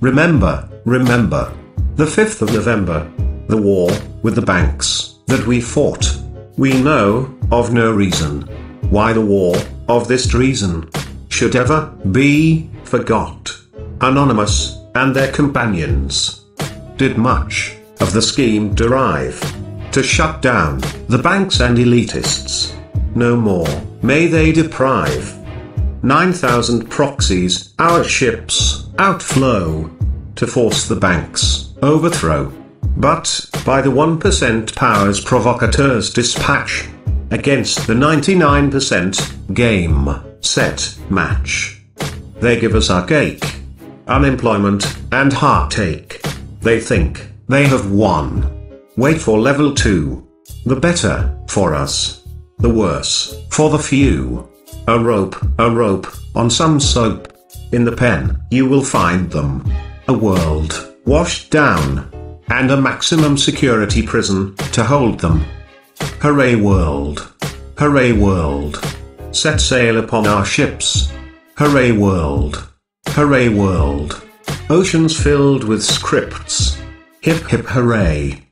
Remember, remember. The 5th of November. The war, with the banks, that we fought. We know, of no reason. Why the war, of this treason, should ever be forgot. Anonymous, and their companions, did much of the scheme derive to shut down the banks and elitists. No more may they deprive 9,000 proxies, our ships, outflow to force the banks overthrow. But, by the 1% powers provocateurs dispatch against the 99% game, set, match. They give us our cake, unemployment, and heartache. They think they have won. Wait for level 2. The better, for us. The worse, for the few. A rope, a rope, on some soap. In the pen, you will find them. A world, washed down. And a maximum security prison, to hold them. Hooray world. Hooray world. Set sail upon our ships. Hooray world. Hooray world. Oceans filled with scripts. Hip hip hooray.